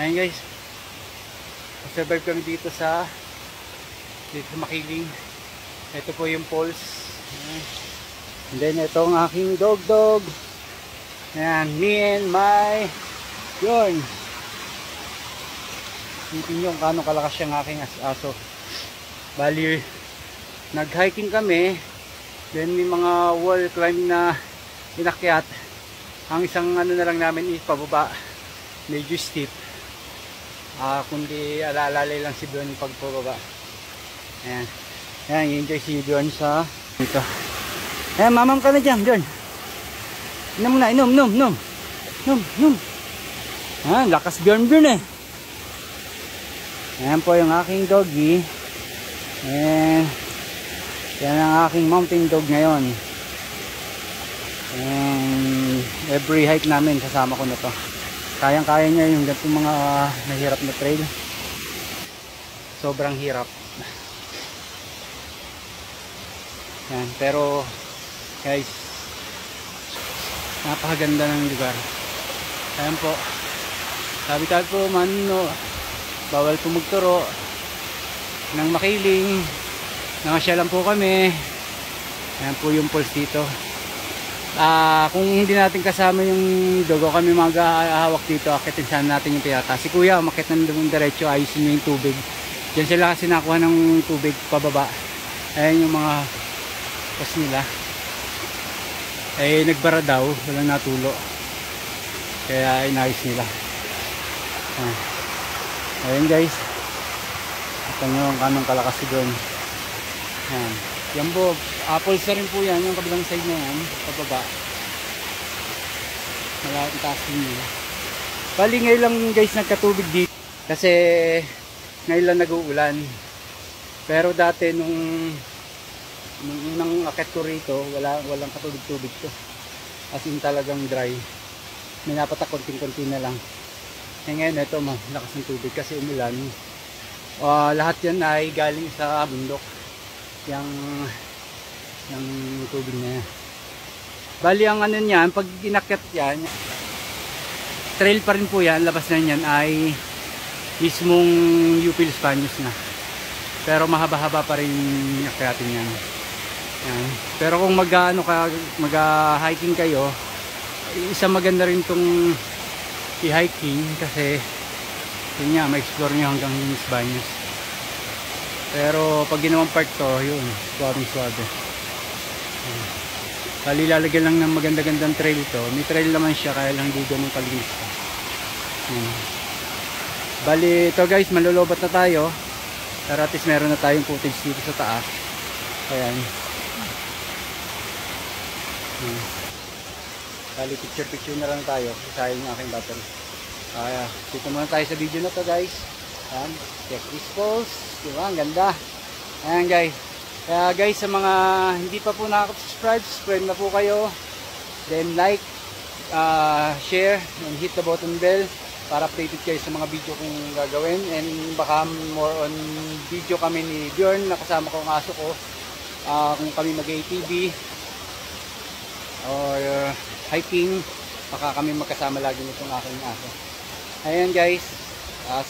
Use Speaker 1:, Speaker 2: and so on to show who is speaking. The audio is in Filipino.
Speaker 1: Ayun guys. Survive kami dito sa dito sa Makiling. Ito po yung poles. And then ito ang aking dog dog. Ayan, me and my yun. Isipin nyo kung kalakas yung aking as- aso. Bali, nag-hiking kami. Then may mga wall climb na inakyat. Ang isang ano na lang namin is pababa. Medyo steep. Ah, kundi alalalay lang si Bion pag pababa. Ayan. Ayan, enjoy si Bion sa dito. Ayan, mamam ka na dyan, Bion. Inom na, inom, inom, inom. Inom, inom. Ayan, lakas Bion Bion eh. Ayan po yung aking doggy. And yan ang aking mountain dog ngayon. And every hike namin kasama ko na to. Kayang-kaya niya yung ganitong mga mahirap na trail. Sobrang hirap. Yan, pero guys, napakaganda ng lugar. Ayan po. Sabi tayo po man, no, bawal tumugturo ng makiling. Nangasya lang po kami. Ayan po yung pulse dito. Ah, kung hindi natin kasama yung dogo kami mag-ahawak dito, akitin sana natin yung pirata. Si kuya, makit ng dumong diretso, ayusin mo yung tubig. Diyan sila kasi nakuha ng tubig pababa. Ayan yung mga pas nila. Eh, nagbara daw, walang natulo. Kaya inayos nila. Ah. Ayan guys. Ito nyo ang kanong kalakas doon. Ayan. Yan po, apples na rin po yan, yung kabilang side na yan, pababa. Malaking taas yun. Bali ngayon lang guys nagkatubig dito. Kasi ngayon lang nag-uulan. Pero dati nung nung unang akit ko rito, wala, walang katubig-tubig to. As in talagang dry. May napatak konting-konti na lang. Eh ngayon ito, malakas ng tubig kasi umulan. Ah, lahat yan ay galing sa bundok yung yung tubig na yan. Bali ang ano niyan, pag inakyat yan, trail pa rin po yan, labas na yan ay mismong UP Baños na. Pero mahaba-haba pa rin akyatin yan. yan. Pero kung mag ano ka, mag hiking kayo, isa maganda rin tong i-hiking kasi yun nga, ma-explore nyo hanggang Los Baños. Pero pag ginawang part to, yun, suwabing suwabe. Uh, Bali lalagyan lang ng maganda-gandang trail ito. May trail naman siya kaya lang di ganun kalinis. Uh, bali ito guys, malulobat na tayo. Pero at least meron na tayong footage dito sa taas. Ayan. Uh, bali picture picture na lang tayo. Sayang yung aking battery. Kaya, dito muna tayo sa video na to guys. Ayan, check this post. Diba, ang ganda. Ayan guys. Kaya guys, sa mga hindi pa po nakaka-subscribe, subscribe na po kayo. Then like, uh, share, and hit the button bell para updated kayo sa mga video kong gagawin. And baka more on video kami ni Bjorn, nakasama ko ang aso ko. Uh, kung kami mag-ATV or uh, hiking, baka kami magkasama lagi nitong aking aso. Ayan guys. Uh,